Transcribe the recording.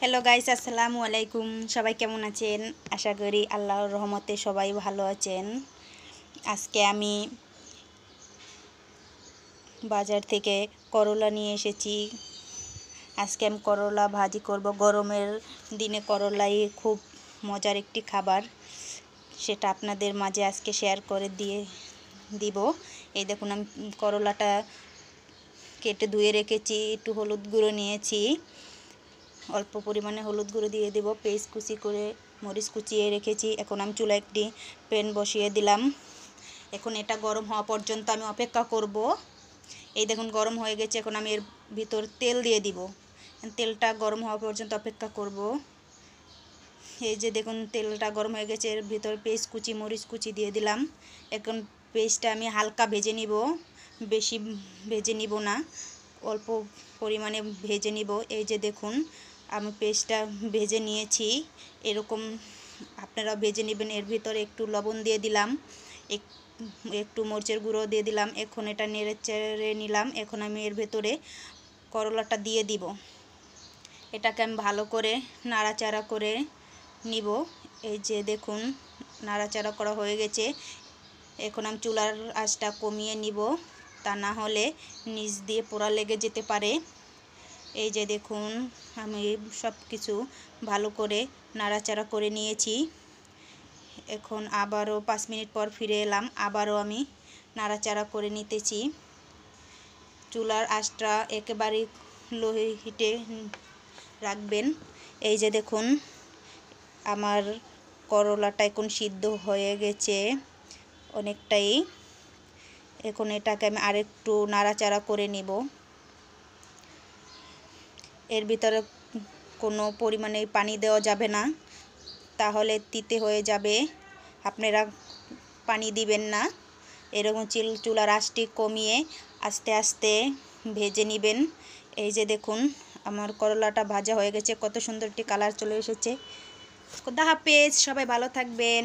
Hello guys আসসালামু আলাইকুম সবাই কেমন আছেন? আশা করি আল্লাহর রহমতে সবাই ভালো আছেন। আজকে আমি বাজার থেকে করলা নিয়ে এসেছি। আজকে আমি করলা ভাজি করব। গরমের দিনে করলাই খুব মজার একটি খাবার। সেটা আপনাদের মাঝে আজকে শেয়ার করে দিয়ে দিব। এই দেখুন, আমি করলাটা কেটে ধুয়ে রেখেছি। একটু হলুদ গুঁড়ো নিয়েছি। অল্প পরিমাণে হলুদ গুঁড়ো দিয়ে দেব। পেস্ট কুচি করে মরিচ কুচিয়ে রেখেছি। এখন আমি চুলা একটি প্যান বসিয়ে দিলাম। এখন এটা গরম হওয়া পর্যন্ত আমি অপেক্ষা করব। এই দেখুন, গরম হয়ে গেছে। এখন আমি এর ভিতর তেল দিয়ে দিব। তেলটা গরম হওয়া পর্যন্ত অপেক্ষা করব। এই যে দেখুন, তেলটা গরম হয়ে গেছে। এর ভিতর পেস্ট কুচি, মরিচ কুচি দিয়ে দিলাম। এখন পেস্টটা আমি হালকা ভেজে নিব। বেশি ভেজে নিব না। অল্প পরিমাণে ভেজে নিব। এই যে দেখুন আমি পেস্টটা ভেজে নিয়েছি। এরকম আপনারা ভেজে নেবেন। এর ভিতরে একটু লবণ দিয়ে দিলাম। এক, একটু মরিচের গুঁড়ো দিয়ে দিলাম। এখন এটা নেড়ে চেড়ে নিলাম। এখন আমি এর ভেতরে করলাটা দিয়ে দিব। এটাকে আমি ভালো করে নাড়াচাড়া করে নিব। এই যে দেখুন, নাড়াচাড়া করা হয়ে গেছে। এখন আমি চুলার আঁচটা কমিয়ে নিব। তা না হলে নিচ দিয়ে পোড়া লেগে যেতে পারে। এই যে দেখুন, আমি সব কিছু ভালো করে নাড়াচাড়া করে নিয়েছি। এখন আবারও পাঁচ মিনিট পর ফিরে এলাম, আবারও আমি নাড়াচাড়া করে নিতেছি। চুলার আঁচটা একেবারেই লো হিটে রাখবেন। এই যে দেখুন, আমার করলাটা এখন সিদ্ধ হয়ে গেছে অনেকটাই। এখন এটাকে আমি আরেকটু নাড়াচাড়া করে নিব। এর ভিতরে কোনো পরিমাণে পানি দেওয়া যাবে না। তাহলে তিতে হয়ে যাবে। আপনারা পানি দিবেন না। এরকম চিল চুলার আঁচটি কমিয়ে আস্তে আস্তে ভেজে নেবেন। এই যে দেখুন, আমার করলাটা ভাজা হয়ে গেছে। কত সুন্দর একটি কালার চলে এসেছে। খোদা হাফেজ, সবাই ভালো থাকবেন।